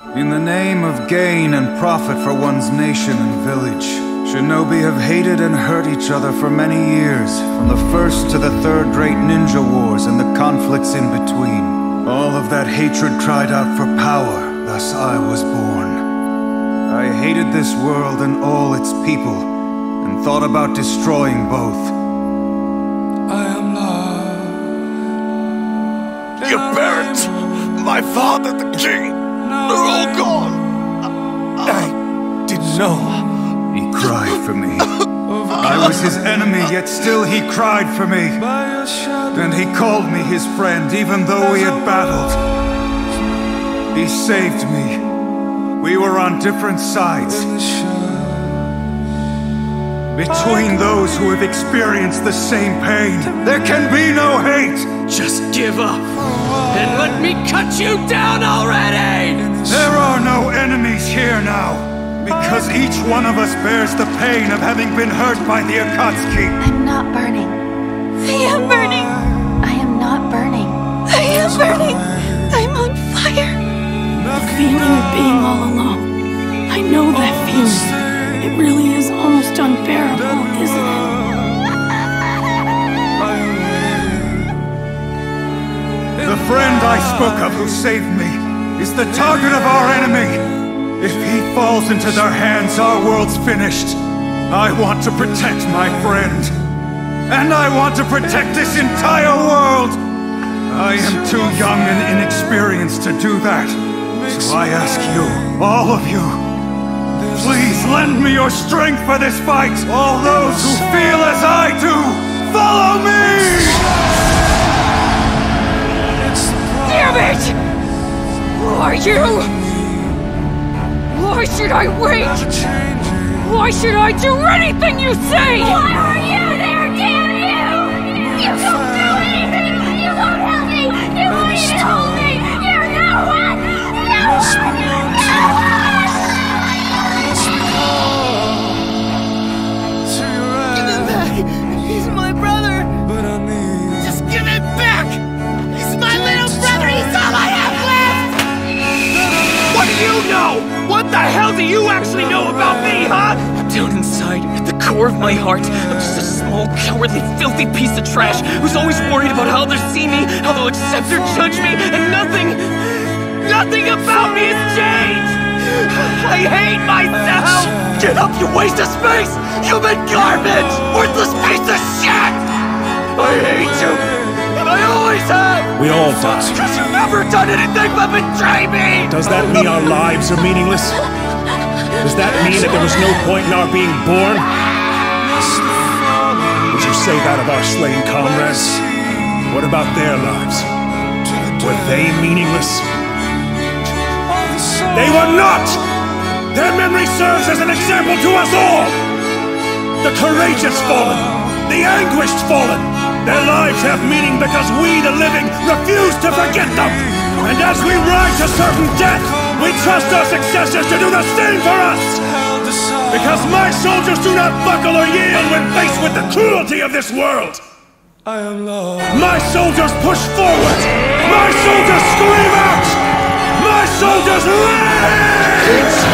In the name of gain and profit for one's nation and village, Shinobi have hated and hurt each other for many years, from the first to the third great ninja wars and the conflicts in between. All of that hatred cried out for power, thus I was born. I hated this world and all its people, and thought about destroying both. I am lost. Your parents, my father, the king, they're all gone. I didn't know. He cried for me. I was his enemy, yet still he cried for me. And he called me his friend, even though we had battled. He saved me. We were on different sides. Between those who have experienced the same pain, there can be no hate! Just give up and let me cut you down already! One of us bears the pain of having been hurt by the Akatsuki. I'm not burning. I am burning. I am not burning. I am burning. I'm on fire. The feeling of being all alone. I know that feeling. It really is almost unbearable, isn't it? The friend I spoke of who saved me is the target of our enemy. If he falls into their hands, our world's finished. I want to protect my friend. And I want to protect this entire world. I am too young and inexperienced to do that. So I ask you, all of you, please lend me your strength for this fight. All those who feel as I do, follow me! Damn it! Who are you? Why should I wait? Why should I do anything you say? Huh? Down inside, at the core of my heart, I'm just a small, cowardly, filthy piece of trash who's always worried about how they'll see me, how they'll accept or judge me, and nothing, nothing about me has changed! I hate myself! Get up, you waste of space! Human garbage! Worthless piece of shit! I hate you! And I always have! We all do. Because you've never done anything but betray me! Does that mean our lives are meaningless? Does that mean that there was no point in our being born? Would you say that of our slain comrades? What about their lives? Were they meaningless? They were not! Their memory serves as an example to us all! The courageous fallen, the anguished fallen, their lives have meaning because we, the living, refuse to forget them! And as we ride to certain death, we trust our successors to do the same for us! Because my soldiers do not buckle or yield when faced with the cruelty of this world! I am lost. My soldiers push forward! My soldiers scream out! My soldiers live!